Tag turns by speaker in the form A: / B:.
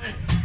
A: Hey.